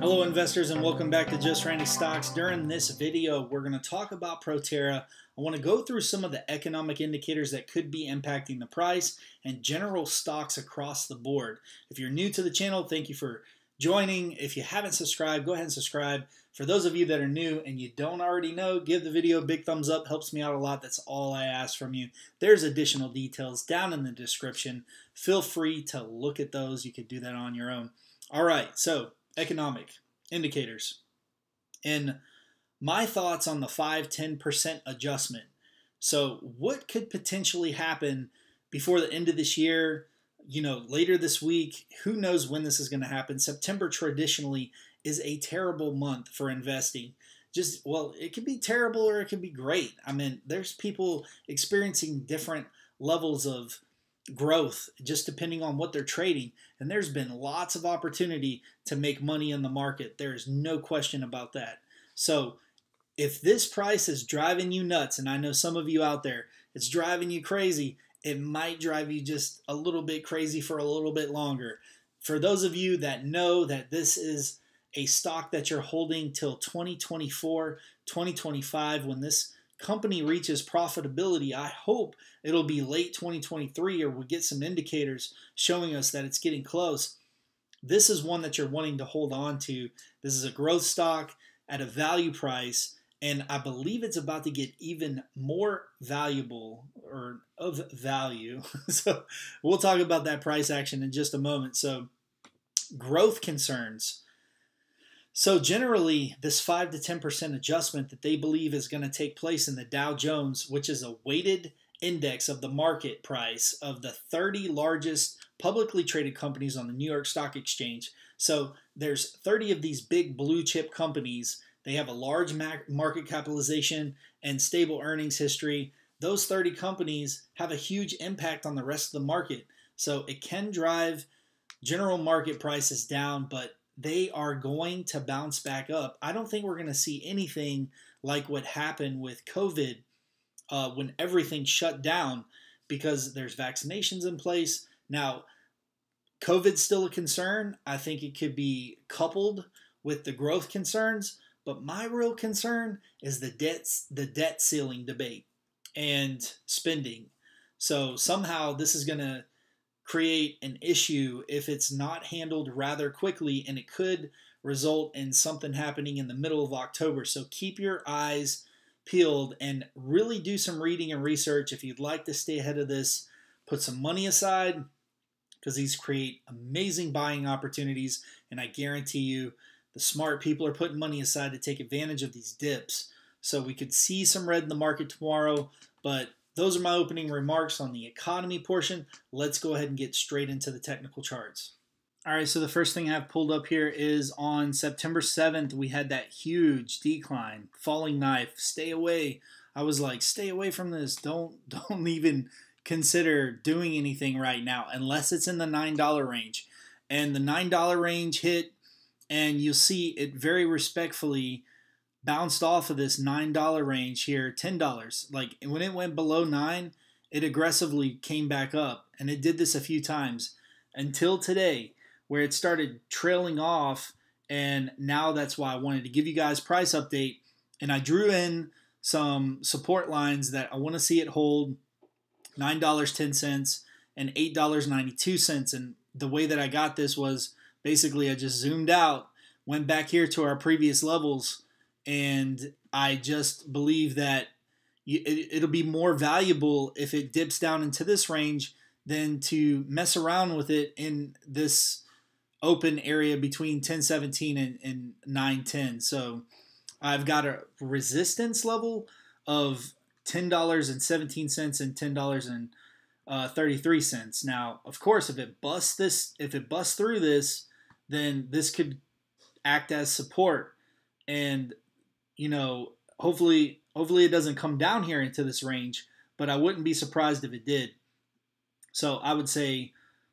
Hello investors and welcome back to Just Randy Stocks. During this video, we're going to talk about Proterra. I want to go through some of the economic indicators that could be impacting the price and general stocks across the board. If you're new to the channel, thank you for joining. If you haven't subscribed, go ahead and subscribe. For those of you that are new and you don't already know, give the video a big thumbs up. Helps me out a lot. That's all I ask from you. There's additional details down in the description. Feel free to look at those. You could do that on your own. All right, so economic indicators. And my thoughts on the 5 10% adjustment. So, what could potentially happen before the end of this year? You know, later this week, who knows when this is going to happen? September traditionally is a terrible month for investing. Just, well, it could be terrible or it could be great. I mean, there's people experiencing different levels of growth just depending on what they're trading. And there's been lots of opportunity to make money in the market. There is no question about that. So if this price is driving you nuts, and I know some of you out there, it's driving you crazy, it might drive you just a little bit crazy for a little bit longer. For those of you that know that this is a stock that you're holding till 2024, 2025, when this company reaches profitability, I hope it'll be late 2023 or we get some indicators showing us that it's getting close. This is one that you're wanting to hold on to. This is a growth stock at a value price, and I believe it's about to get even more valuable or of value. so we'll talk about that price action in just a moment. So, growth concerns. So generally, this 5 to 10% adjustment that they believe is going to take place in the Dow Jones, which is a weighted index of the market price of the 30 largest publicly traded companies on the New York Stock Exchange. So there's 30 of these big blue chip companies. They have a large market capitalization and stable earnings history. Those 30 companies have a huge impact on the rest of the market. So it can drive general market prices down, but they are going to bounce back up. I don't think we're going to see anything like what happened with COVID uh, when everything shut down because there's vaccinations in place. Now, COVID's still a concern. I think it could be coupled with the growth concerns, but my real concern is the debts, the debt ceiling debate and spending. So somehow this is going to create an issue if it's not handled rather quickly, and it could result in something happening in the middle of October. So keep your eyes peeled and really do some reading and research. If you'd like to stay ahead of this, put some money aside because these create amazing buying opportunities. And I guarantee you, the smart people are putting money aside to take advantage of these dips. So we could see some red in the market tomorrow, but those are my opening remarks on the economy portion. Let's go ahead and get straight into the technical charts. All right, so the first thing I have pulled up here is on September 7th, we had that huge decline, falling knife, stay away. I was like, stay away from this. Don't don't even consider doing anything right now unless it's in the $9 range. And the $9 range hit and you'll see it very respectfully bounced off of this $9 range here, $10. Like when it went below 9, it aggressively came back up and it did this a few times until today where it started trailing off and now that's why I wanted to give you guys price update and I drew in some support lines that I want to see it hold $9.10 and $8.92 and the way that I got this was basically I just zoomed out went back here to our previous levels and I just believe that it'll be more valuable if it dips down into this range than to mess around with it in this open area between 1017 and, and 910. So I've got a resistance level of $10.17 and $10.33. Uh, now, of course, if it busts this, if it busts through this, then this could act as support. And you know, hopefully, hopefully it doesn't come down here into this range, but I wouldn't be surprised if it did. So I would say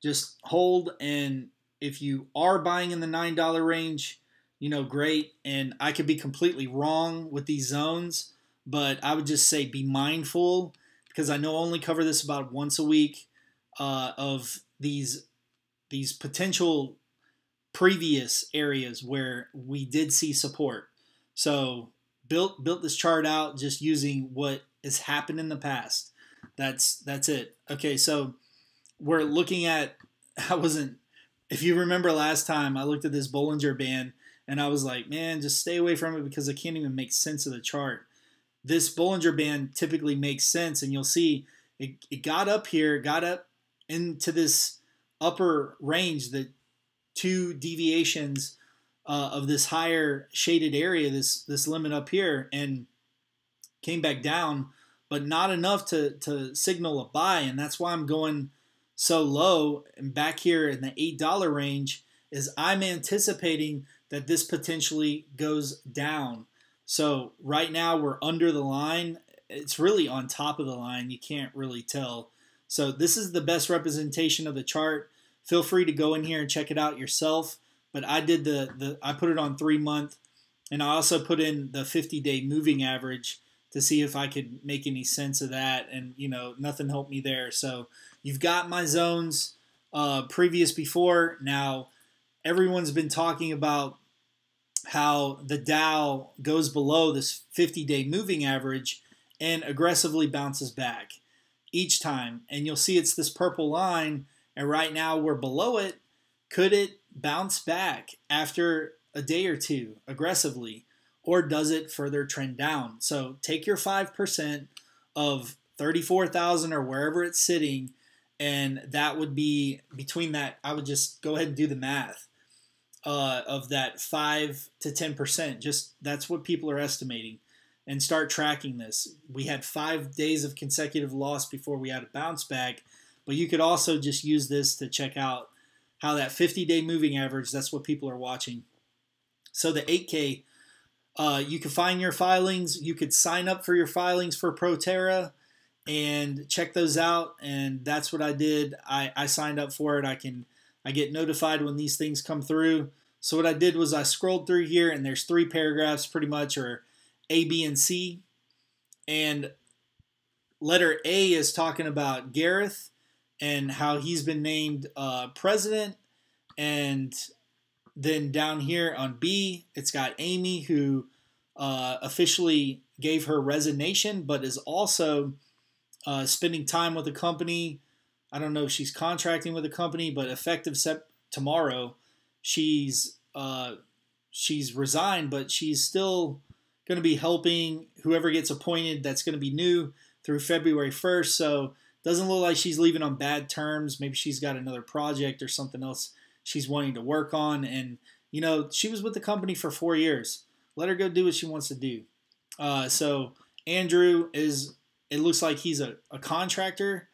just hold, and if you are buying in the nine dollar range, you know, great. And I could be completely wrong with these zones, but I would just say be mindful because I know I only cover this about once a week uh, of these these potential previous areas where we did see support. So built built this chart out just using what has happened in the past. That's that's it. Okay, so we're looking at I wasn't if you remember last time I looked at this Bollinger Band and I was like, man, just stay away from it because I can't even make sense of the chart. This Bollinger Band typically makes sense, and you'll see it, it got up here, got up into this upper range, the two deviations uh, of this higher shaded area, this this limit up here, and came back down, but not enough to to signal a buy, and that's why I'm going so low and back here in the eight dollar range. Is I'm anticipating that this potentially goes down. So right now we're under the line. It's really on top of the line. You can't really tell. So this is the best representation of the chart. Feel free to go in here and check it out yourself. But I did the, the I put it on three month and I also put in the 50 day moving average to see if I could make any sense of that. And, you know, nothing helped me there. So you've got my zones uh, previous before. Now, everyone's been talking about how the Dow goes below this 50 day moving average and aggressively bounces back each time. And you'll see it's this purple line, and right now we're below it. Could it bounce back after a day or two aggressively, or does it further trend down? So take your 5% of 34,000 or wherever it's sitting, and that would be between that. I would just go ahead and do the math uh, of that 5 to 10%. Just that's what people are estimating and start tracking this. We had five days of consecutive loss before we had a bounce back, but you could also just use this to check out how that 50 day moving average, that's what people are watching. So the 8K, uh, you can find your filings. You could sign up for your filings for Proterra and check those out. And that's what I did. I, I signed up for it. I can I get notified when these things come through. So what I did was I scrolled through here and there's three paragraphs pretty much or a, B, and C. And letter A is talking about Gareth and how he's been named uh, president. And then down here on B, it's got Amy, who uh, officially gave her resignation, but is also uh, spending time with the company. I don't know if she's contracting with the company, but effective sep- tomorrow, she's uh, she's resigned, but she's still going to be helping whoever gets appointed that's going to be new through February 1st. So doesn't look like she's leaving on bad terms. Maybe she's got another project or something else she's wanting to work on. And, you know, she was with the company for four years. Let her go do what she wants to do. Uh, so Andrew is, it looks like he's a, a contractor.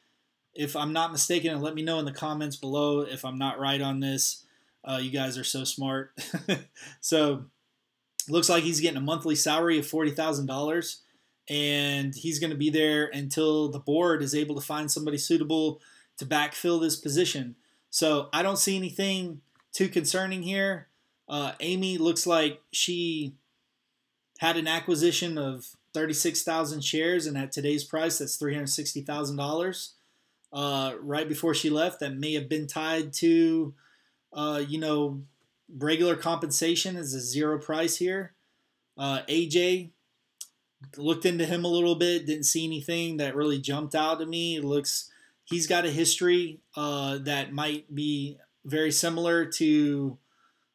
If I'm not mistaken, and let me know in the comments below if I'm not right on this. Uh, you guys are so smart. so looks like he's getting a monthly salary of $40,000 and he's going to be there until the board is able to find somebody suitable to backfill this position. So I don't see anything too concerning here. Uh, Amy looks like she had an acquisition of 36,000 shares, and at today's price, that's $360,000. Uh, right before she left, that may have been tied to, uh, you know, regular compensation is a zero price here. Uh, AJ looked into him a little bit, didn't see anything that really jumped out to me. It looks he's got a history uh, that might be very similar to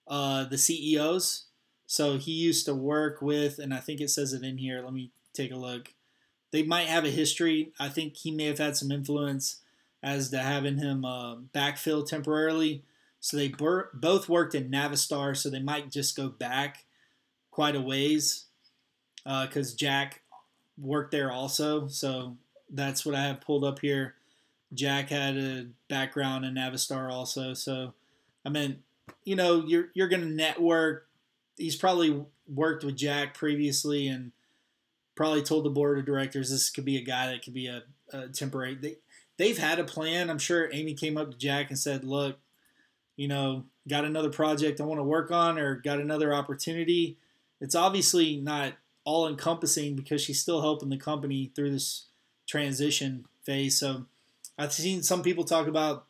uh, the CEOs. So he used to work with, and I think it says it in here. Let me take a look. They might have a history. I think he may have had some influence as to having him uh, backfill temporarily. So they both worked in Navistar, so they might just go back quite a ways because uh, Jack worked there also. So that's what I have pulled up here. Jack had a background in Navistar also. So I mean, you know, you're you're gonna network. He's probably worked with Jack previously and probably told the board of directors this could be a guy that could be a, a temporary. They, they've had a plan. I'm sure Amy came up to Jack and said, "Look, you know, got another project I want to work on or got another opportunity. It's obviously not all encompassing because she's still helping the company through this transition phase. So I've seen some people talk about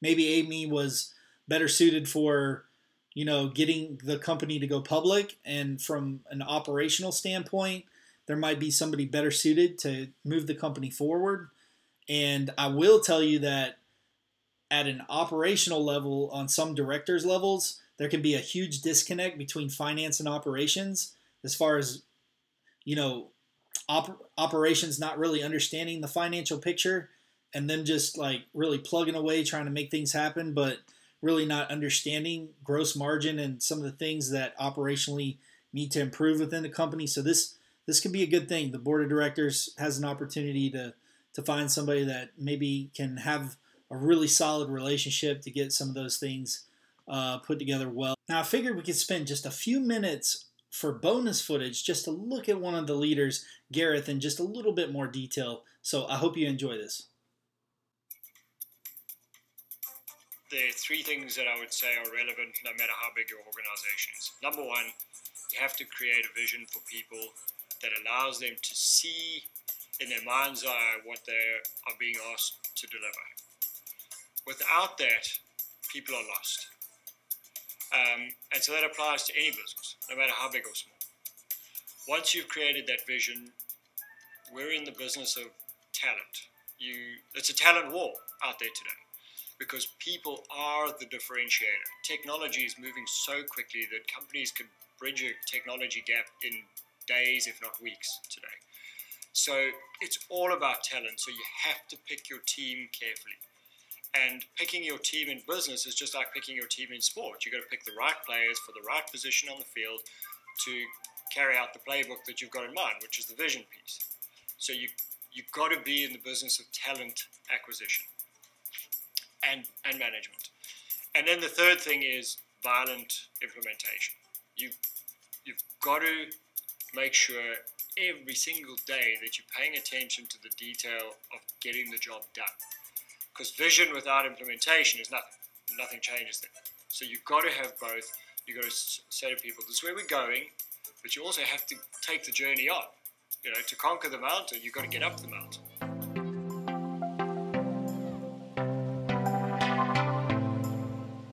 maybe Amy was better suited for you know, getting the company to go public. And from an operational standpoint, there might be somebody better suited to move the company forward. And I will tell you that at an operational level, on some directors' levels, there can be a huge disconnect between finance and operations as far as, you know, op- operations not really understanding the financial picture and them just like really plugging away trying to make things happen, but really not understanding gross margin and some of the things that operationally need to improve within the company. So this this could be a good thing. The board of directors has an opportunity to to find somebody that maybe can have a really solid relationship to get some of those things uh, put together well. Now I figured we could spend just a few minutes for bonus footage just to look at one of the leaders, Gareth, in just a little bit more detail. So I hope you enjoy this. The three things that I would say are relevant no matter how big your organization is. Number one, you have to create a vision for people that allows them to see in their mind's eye what they are being asked to deliver. Without that, people are lost. Um, and so that applies to any business, no matter how big or small. Once you've created that vision, we're in the business of talent. You, it's a talent war out there today because people are the differentiator. Technology is moving so quickly that companies could bridge a technology gap in days, if not weeks, today. So it's all about talent. So you have to pick your team carefully. And picking your team in business is just like picking your team in sport. You've got to pick the right players for the right position on the field to carry out the playbook that you've got in mind, which is the vision piece. So you you've got to be in the business of talent acquisition and and management. And then the third thing is violent implementation. You you've got to make sure every single day that you're paying attention to the detail of getting the job done because vision without implementation is nothing. Nothing changes there. So you've got to have both. You've got to say to people, this is where we're going, but you also have to take the journey on. You know, to conquer the mountain, you've got to get up the mountain.